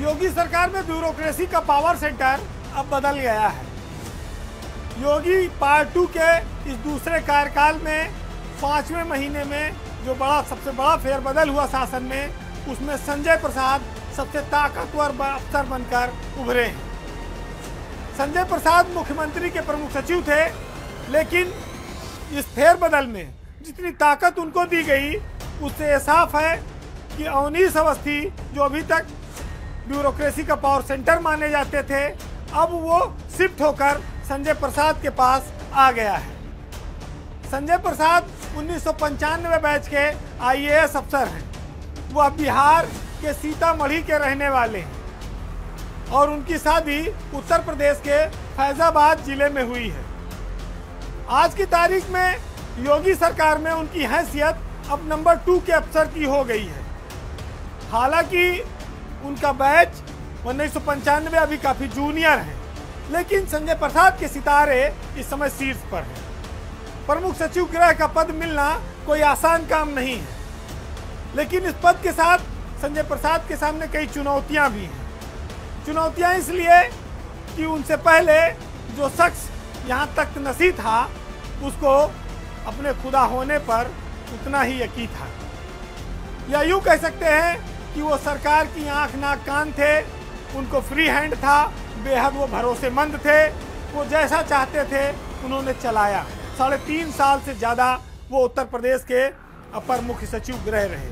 योगी सरकार में ब्यूरोक्रेसी का पावर सेंटर अब बदल गया है। योगी पार्ट टू के इस दूसरे कार्यकाल में पाँचवें महीने में जो बड़ा, सबसे बड़ा फेरबदल हुआ शासन में, उसमें संजय प्रसाद सबसे ताकतवर अफसर बनकर उभरे हैं। संजय प्रसाद मुख्यमंत्री के प्रमुख सचिव थे, लेकिन इस फेरबदल में जितनी ताकत उनको दी गई, उससे साफ़ है कि अवनीश अवस्थी, जो अभी तक ब्यूरोक्रेसी का पावर सेंटर माने जाते थे। अब वो शिफ्ट होकर संजय प्रसाद के पास आ गया है। संजय प्रसाद उन्नीस सौ पंचानवे बैच के आईएएस अफसर हैं। वह बिहार के सीतामढ़ी के रहने वाले हैं। और उनकी शादी उत्तर प्रदेश के फैजाबाद ज़िले में हुई है। आज की तारीख में योगी सरकार में उनकी हैसियत अब नंबर टू के अफसर की हो गई है। हालाँकि उनका बैच उन्नीस सौ पंचानवे अभी काफ़ी जूनियर है। लेकिन संजय प्रसाद के सितारे इस समय शीर्ष पर हैं। प्रमुख सचिव गृह का पद मिलना कोई आसान काम नहीं है। लेकिन इस पद के साथ संजय प्रसाद के सामने कई चुनौतियाँ भी हैं। चुनौतियाँ इसलिए कि उनसे पहले जो शख्स यहाँ तक नसी था, उसको अपने खुदा होने पर उतना ही यकीन था। या यूँ कह सकते हैं कि वो सरकार की आँख नाक कान थे, उनको फ्री हैंड था, बेहद वो भरोसेमंद थे, वो जैसा चाहते थे, उन्होंने चलाया। साढ़े तीन साल से ज़्यादा वो उत्तर प्रदेश के अपर मुख्य सचिव गृह रहे।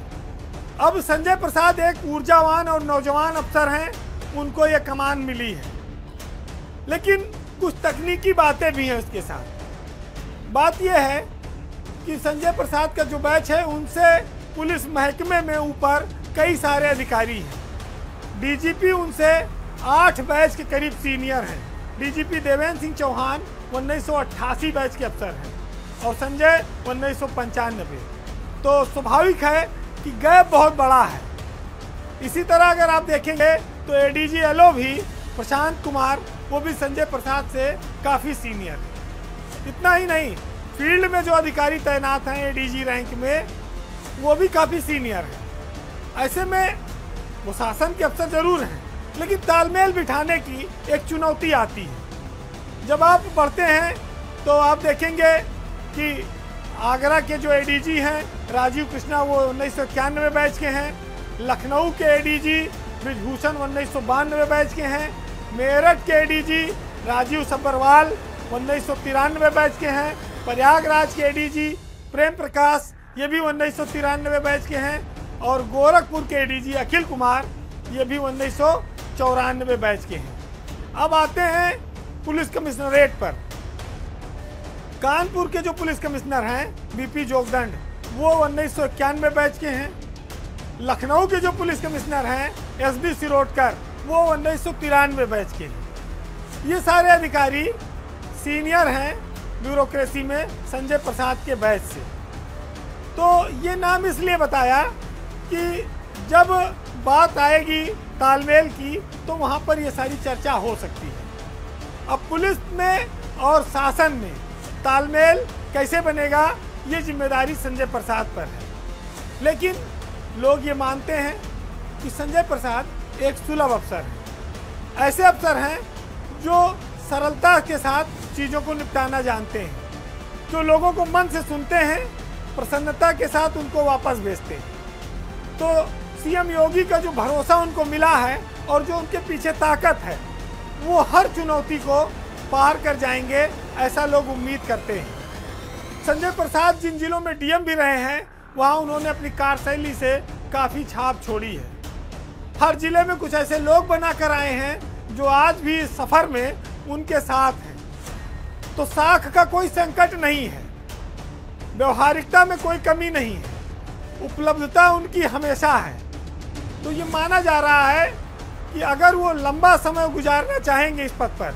अब संजय प्रसाद एक ऊर्जावान और नौजवान अफसर हैं, उनको ये कमान मिली है। लेकिन कुछ तकनीकी बातें भी हैं उसके साथ। बात यह है कि संजय प्रसाद का जो बैच है, उनसे पुलिस महकमे में ऊपर कई सारे अधिकारी हैं। डीजीपी उनसे आठ बैच के करीब सीनियर हैं। डीजीपी देवेंद्र सिंह चौहान उन्नीस सौ अट्ठासी बैच के अफसर हैं और संजय उन्नीस सौ पंचानवे। तो स्वाभाविक है कि गैप बहुत बड़ा है। इसी तरह अगर आप देखेंगे तो एडीजी एलओ भी प्रशांत कुमार, वो भी संजय प्रसाद से काफ़ी सीनियर है। इतना ही नहीं, फ़ील्ड में जो अधिकारी तैनात हैं एडीजी रैंक में, वो भी काफ़ी सीनियर है। ऐसे में वो शासन के अफसर ज़रूर हैं, लेकिन तालमेल बिठाने की एक चुनौती आती है। जब आप पढ़ते हैं तो आप देखेंगे कि आगरा के जो एडीजी हैं, राजीव कृष्णा वो उन्नीस सौ इक्यानवे बैच के हैं, लखनऊ के एडीजी ब्रिजभूषण उन्नीस सौ बानवे बैच के हैं, मेरठ के एडीजी राजीव सब्बरवाल उन्नीस सौ तिरानवे बैच के हैं, प्रयागराज के एडीजी प्रेम प्रकाश, ये भी उन्नीस सौ तिरानवे बैच के हैं और गोरखपुर के एडीजी अखिल कुमार, ये भी उन्नीस सौ चौरानवे बैच के हैं। अब आते हैं पुलिस कमिश्नरेट पर। कानपुर के जो पुलिस कमिश्नर हैं, बीपी जोगदंड, वो उन्नीस सौ इक्यानवे बैच के हैं। लखनऊ के जो पुलिस कमिश्नर हैं एस बी सिरोडकर, वो उन्नीस सौ तिरानवे बैच के हैं। ये सारे अधिकारी सीनियर हैं ब्यूरोक्रेसी में, संजय प्रसाद के बैच से। तो ये नाम इसलिए बताया कि जब बात आएगी तालमेल की तो वहाँ पर ये सारी चर्चा हो सकती है। अब पुलिस में और शासन में तालमेल कैसे बनेगा, ये ज़िम्मेदारी संजय प्रसाद पर है। लेकिन लोग ये मानते हैं कि संजय प्रसाद एक सुलभ अफसर है। ऐसे अफसर हैं जो सरलता के साथ चीज़ों को निपटाना जानते हैं, जो लोगों को मन से सुनते हैं, प्रसन्नता के साथ उनको वापस भेजते हैं। तो सीएम योगी का जो भरोसा उनको मिला है और जो उनके पीछे ताकत है, वो हर चुनौती को पार कर जाएँगे, ऐसा लोग उम्मीद करते हैं। संजय प्रसाद जिन जिलों में डीएम भी रहे हैं, वहाँ उन्होंने अपनी कार्यशैली से काफ़ी छाप छोड़ी है। हर ज़िले में कुछ ऐसे लोग बना कर आए हैं, जो आज भी इस सफ़र में उनके साथ हैं। तो साख का कोई संकट नहीं है। व्यवहारिकता में कोई कमी नहीं है। उपलब्धता उनकी हमेशा है। तो ये माना जा रहा है कि अगर वो लंबा समय गुजारना चाहेंगे इस पद पर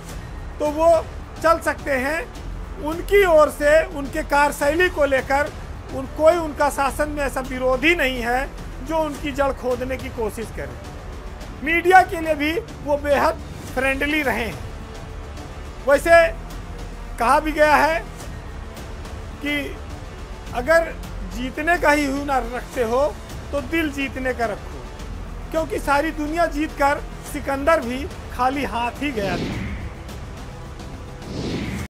तो वो चल सकते हैं उनकी ओर से उनके कार्यशैली को लेकर। उन, कोई उनका शासन में ऐसा विरोधी नहीं है जो उनकी जड़ खोदने की कोशिश करे। मीडिया के लिए भी वो बेहद फ्रेंडली रहे हैं। वैसे कहा भी गया है कि अगर जीतने का ही हुनर रखते हो तो दिल जीतने का रखो। क्योंकि सारी दुनिया जीत कर सिकंदर भी खाली हाथ ही गया था।